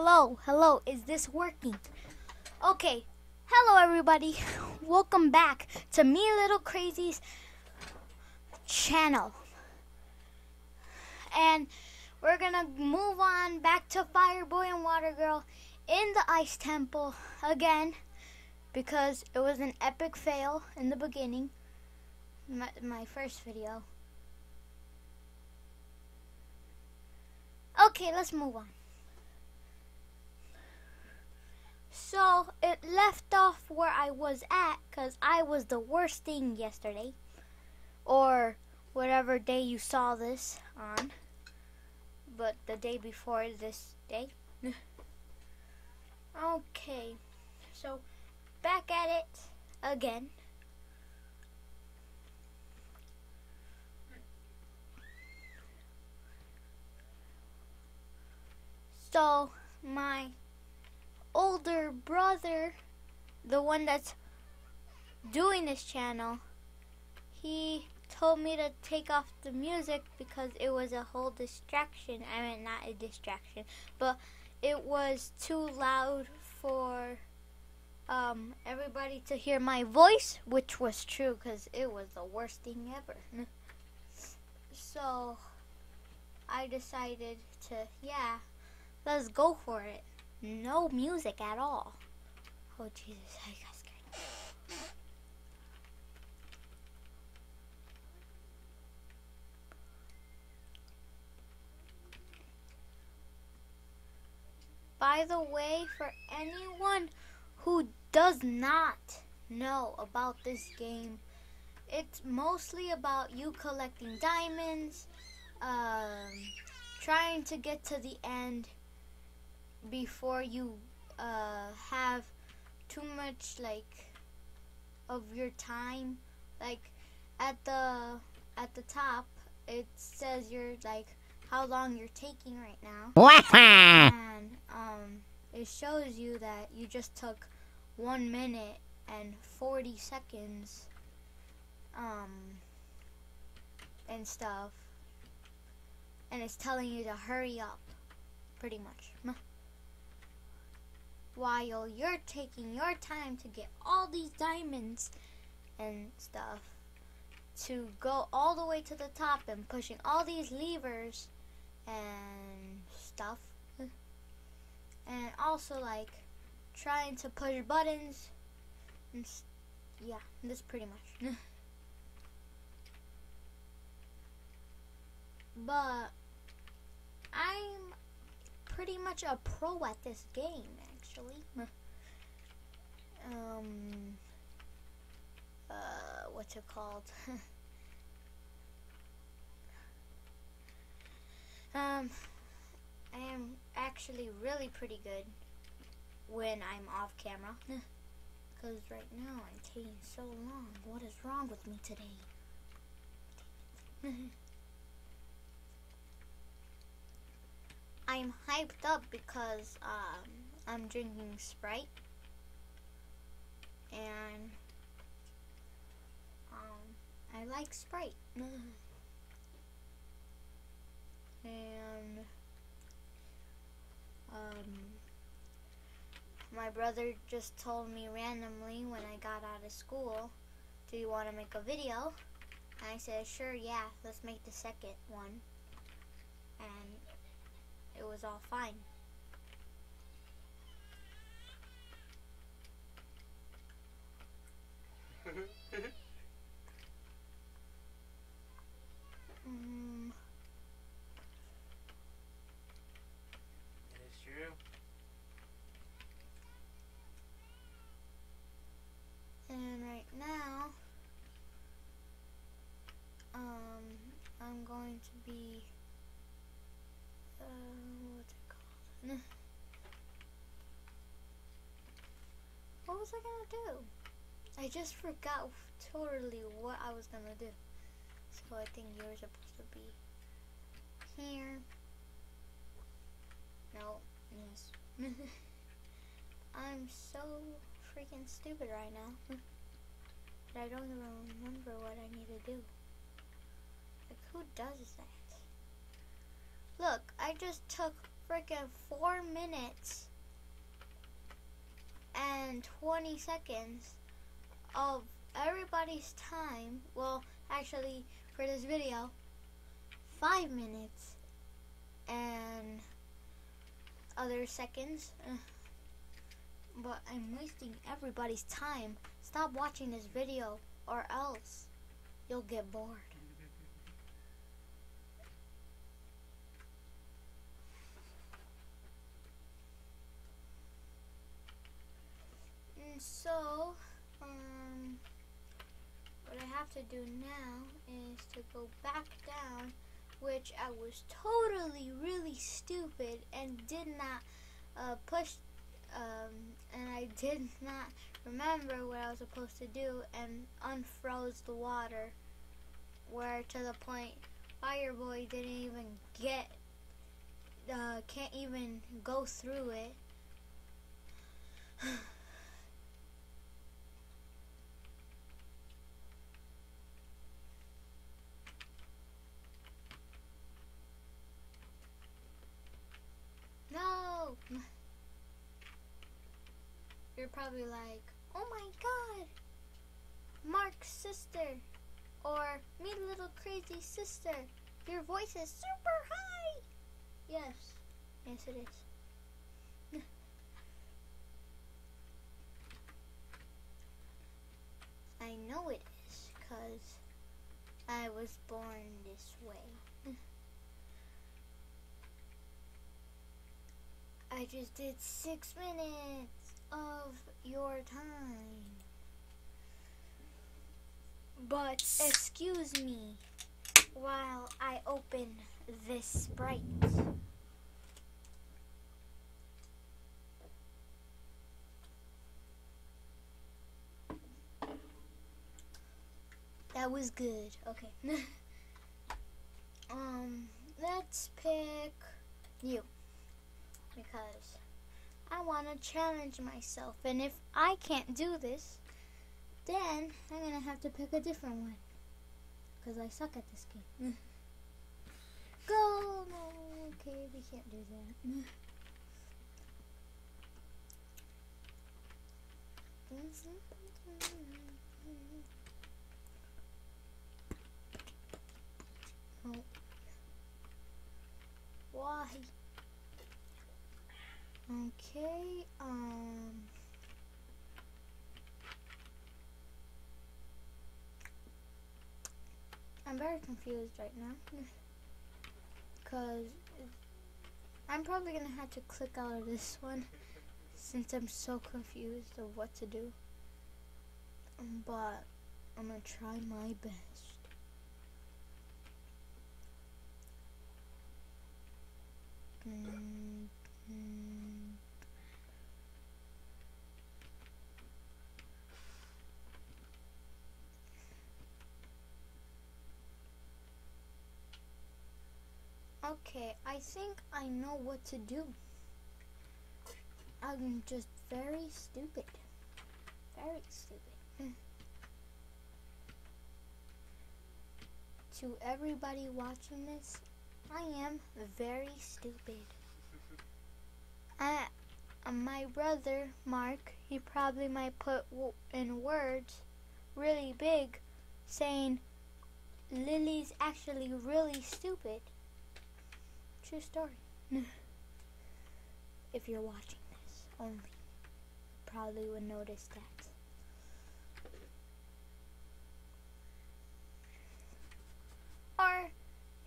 Hello, hello, is this working? Okay, hello everybody. Welcome back to me Little Crazy's channel. And we're gonna move on back to Fireboy and Watergirl in the Ice Temple again because it was an epic fail in the beginning. My, my first video. Okay, let's move on. So it left off where I was at because I was the worst thing yesterday. Or whatever day you saw this on. But the day before this day. okay, so back at it again. So my older brother, the one that's doing this channel, he told me to take off the music because it was a whole distraction. I mean, not a distraction, but it was too loud for um, everybody to hear my voice, which was true because it was the worst thing ever. so I decided to, yeah, let's go for it. No music at all. Oh, Jesus, I got scared. By the way, for anyone who does not know about this game, it's mostly about you collecting diamonds, um, trying to get to the end before you uh, have too much like of your time. Like at the at the top, it says you're like how long you're taking right now, and um, it shows you that you just took one minute and 40 seconds um, and stuff. And it's telling you to hurry up pretty much while you're taking your time to get all these diamonds and stuff to go all the way to the top and pushing all these levers and stuff. And also like trying to push buttons and yeah this pretty much. But I'm pretty much a pro at this game actually um uh what's it called um I am actually really pretty good when I'm off camera. Because right now I'm taking so long. What is wrong with me today? I'm hyped up because um, I'm drinking Sprite. And um, I like Sprite. and um, my brother just told me randomly when I got out of school, do you want to make a video? And I said, sure, yeah, let's make the second one. And it was all fine. mm. And right now, um, I'm going to be, uh, what's it called? what was I gonna do? I just forgot totally what I was gonna do. So I think you're supposed to be here. No, yes. I'm so freaking stupid right now. but I don't even remember what I need to do. Like, who does that? Look, I just took freaking four minutes and 20 seconds of everybody's time. Well, actually, for this video, five minutes and other seconds. But I'm wasting everybody's time. Stop watching this video or else you'll get bored. So, um, what I have to do now is to go back down, which I was totally really stupid and did not uh, push, um, and I did not remember what I was supposed to do and unfroze the water, where to the point Fireboy didn't even get, uh, can't even go through it. No! You're probably like, oh my god! Mark's sister! Or me little crazy sister! Your voice is super high! Yes. Yes it is. I know it is, because I was born this way. I just did six minutes of your time. But excuse me while I open this Sprite. That was good. Okay. um, let's pick you because I want to challenge myself. And if I can't do this, then I'm going to have to pick a different one. Because I suck at this game. Go! No, okay, we can't do that. Why? Okay, um... I'm very confused right now. Because I'm probably going to have to click out of this one since I'm so confused of what to do. But I'm going to try my best. Mm. Okay, I think I know what to do. I'm just very stupid. Very stupid. to everybody watching this, I am very stupid. I, uh, my brother, Mark, he probably might put in words really big saying Lily's actually really stupid. True story. if you're watching this only, you probably would notice that. Or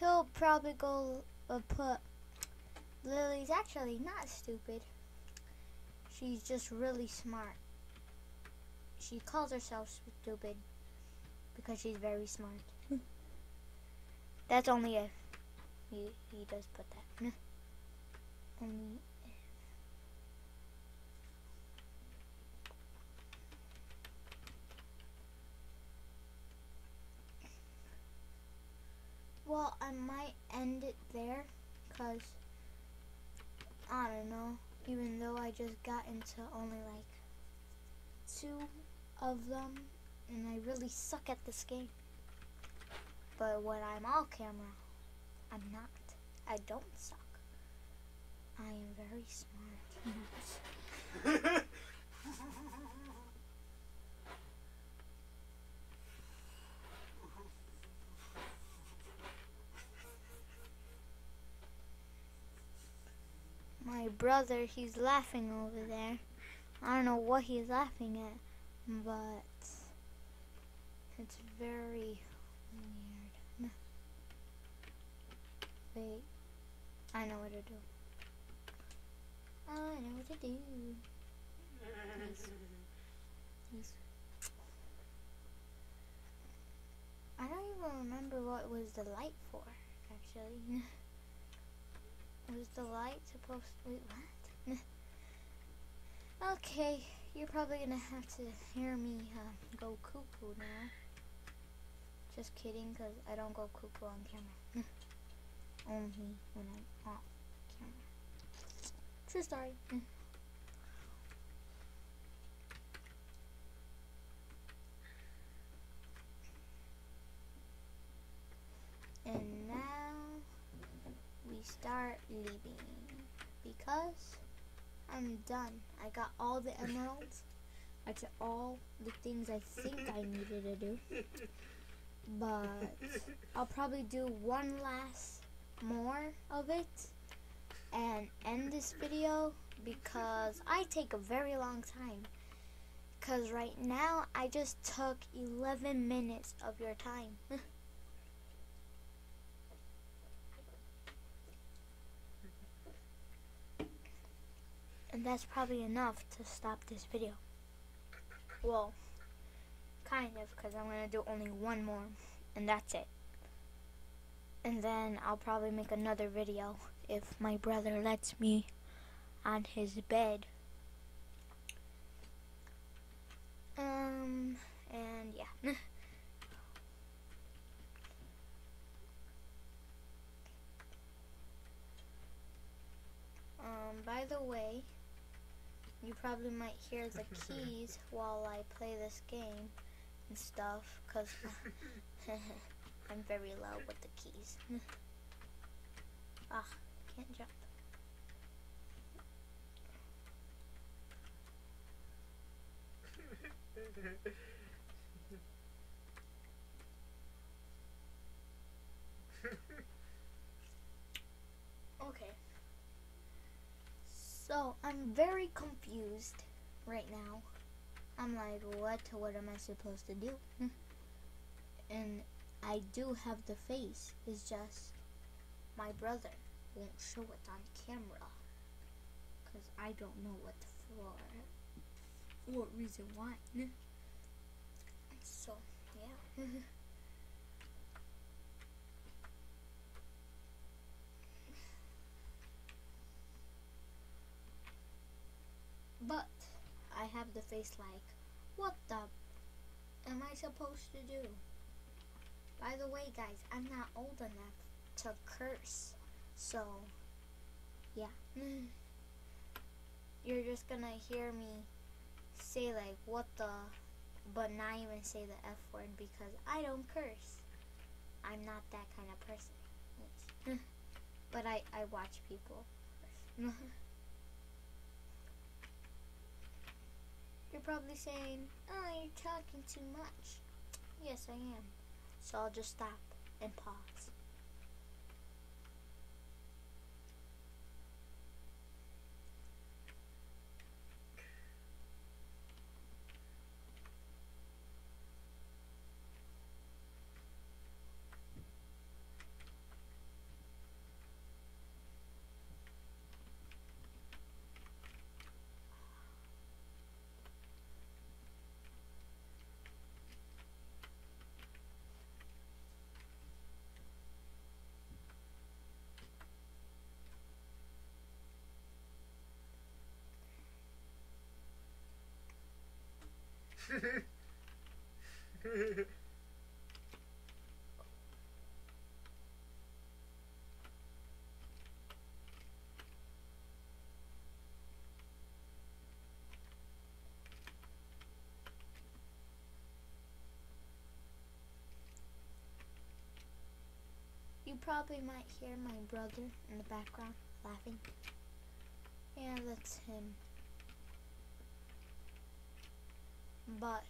he'll probably go uh, put Lily's actually not stupid. She's just really smart. She calls herself stupid because she's very smart. That's only if he, he does put that. Only if. Well, I might end it there because I don't know. Even though I just got into only like two of them and I really suck at this game. But when I'm all camera, I'm not. I don't suck. I am very smart. My brother, he's laughing over there. I don't know what he's laughing at, but it's very. Wait, I know what to do. I know what to do. He's, he's, I don't even remember what was the light for, actually. was the light supposed to... wait, what? okay, you're probably gonna have to hear me uh, go cuckoo now. Just kidding, because I don't go cuckoo on camera. Only when I'm off camera. True story. Mm. and now we start leaving because I'm done. I got all the emeralds. I did all the things I think I needed to do. But I'll probably do one last more of it and end this video because I take a very long time. Because right now I just took 11 minutes of your time. and that's probably enough to stop this video. Well, kind of, because I'm to do only one more, and that's it. And then I'll probably make another video if my brother lets me on his bed. Um, and yeah. um, by the way, you probably might hear the keys while I play this game and stuff, because I'm very low with the keys. ah, can't jump. Okay. So, I'm very confused right now. I'm like, what? What am I supposed to do? and I do have the face. It's just my brother won't show it on camera. Because I don't know what for. What reason why. So, yeah. but I have the face like, what the am I supposed to do? By the way, guys, I'm not old enough to curse. So, yeah. You're just gonna hear me say like, what the, but not even say the F word because I don't curse. I'm not that kind of person. but I, I watch people You're probably saying, oh, you're talking too much. Yes, I am. So I'll just stop and pause. You probably might hear my brother in the background laughing. Yeah, that's him. But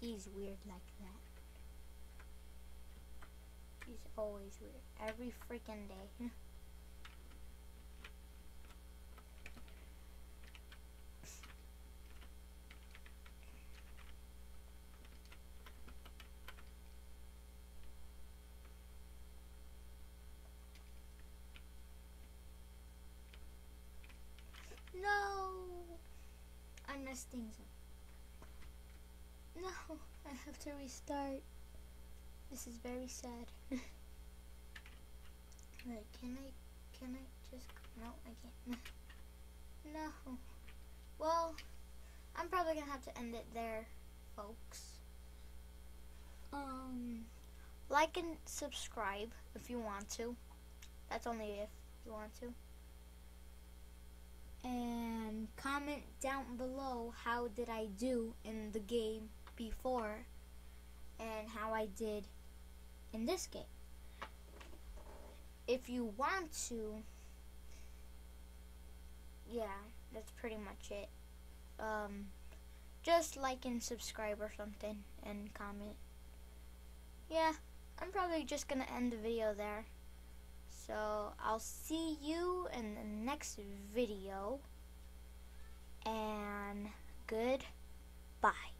he's weird like that. He's always weird. Every freaking day. No! I messed things up. No, I have to restart. This is very sad. Wait, can I, can I just, no, I can't. no. Well, I'm probably gonna have to end it there, folks. Um, like and subscribe if you want to. That's only if you want to and comment down below how did I do in the game before and how I did in this game. If you want to, yeah, that's pretty much it. Um, just like and subscribe or something and comment. Yeah, I'm probably just going to end the video there. So I'll see you in the next video. And goodbye.